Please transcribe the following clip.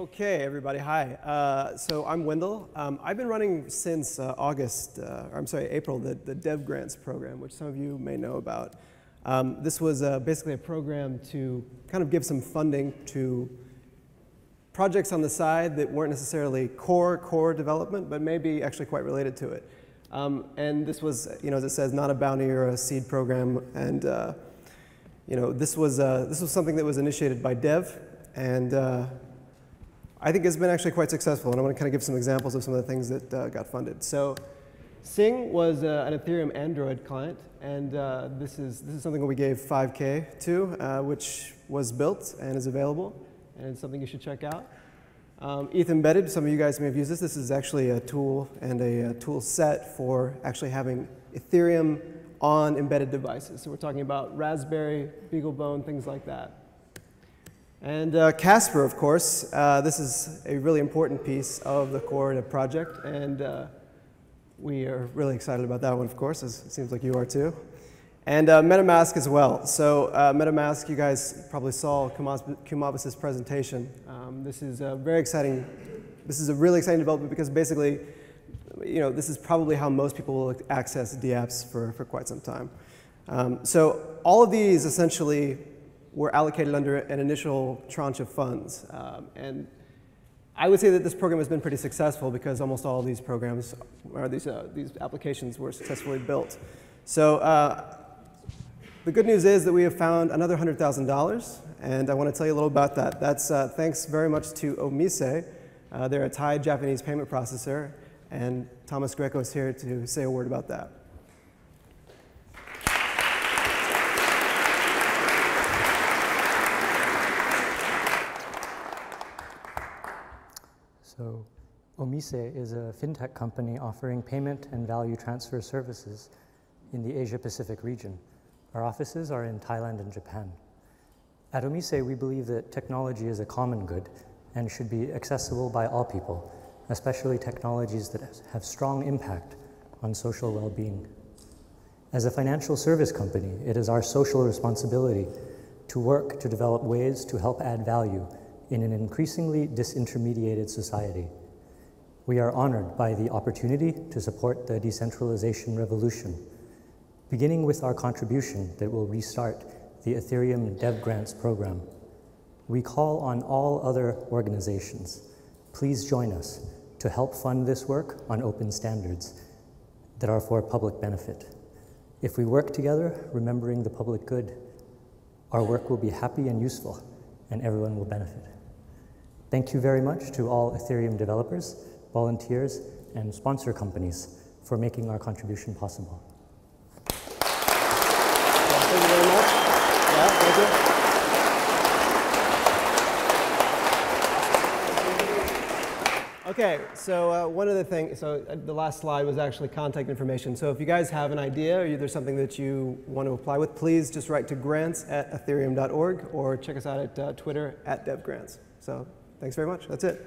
Okay, everybody, hi. Uh, so I'm Wendell. Um, I've been running since uh, August, uh, I'm sorry, April, the, the Dev Grants program, which some of you may know about. Um, this was uh, basically a program to kind of give some funding to projects on the side that weren't necessarily core, core development, but maybe actually quite related to it. Um, and this was, you know, as it says, not a bounty or a seed program. And, uh, you know, this was, uh, this was something that was initiated by Dev, and I think it's been actually quite successful, and I want to kind of give some examples of some of the things that uh, got funded. So Sing was uh, an Ethereum Android client, and uh, this, is, this is something we gave 5K to, uh, which was built and is available, and it's something you should check out. Um, ETH Embedded, some of you guys may have used this. This is actually a tool and a, a tool set for actually having Ethereum on embedded devices. So we're talking about Raspberry, BeagleBone, things like that. And uh, Casper, of course, uh, this is a really important piece of the core project, and uh, we are really excited about that one, of course, as it seems like you are too. And uh, MetaMask as well. So uh, MetaMask, you guys probably saw Kumavis' presentation. Um, this is a very exciting, this is a really exciting development because basically, you know, this is probably how most people will access dApps for, for quite some time. Um, so all of these essentially were allocated under an initial tranche of funds. Um, and I would say that this program has been pretty successful because almost all of these programs, or these, uh, these applications were successfully built. So uh, the good news is that we have found another $100,000, and I want to tell you a little about that. That's uh, thanks very much to Omise. Uh, they're a Thai Japanese payment processor, and Thomas Greco is here to say a word about that. So Omise is a fintech company offering payment and value transfer services in the Asia Pacific region. Our offices are in Thailand and Japan. At Omise, we believe that technology is a common good and should be accessible by all people, especially technologies that have strong impact on social well-being. As a financial service company, it is our social responsibility to work to develop ways to help add value in an increasingly disintermediated society. We are honored by the opportunity to support the decentralization revolution, beginning with our contribution that will restart the Ethereum Dev Grants program. We call on all other organizations, please join us to help fund this work on open standards that are for public benefit. If we work together, remembering the public good, our work will be happy and useful, and everyone will benefit. Thank you very much to all Ethereum developers, volunteers, and sponsor companies for making our contribution possible. Thank you very much. Yeah, thank you. Okay, so uh, one of the things, so uh, the last slide was actually contact information. So if you guys have an idea or there's something that you want to apply with, please just write to grants at ethereum.org or check us out at uh, Twitter at devgrants. So Thanks very much. That's it.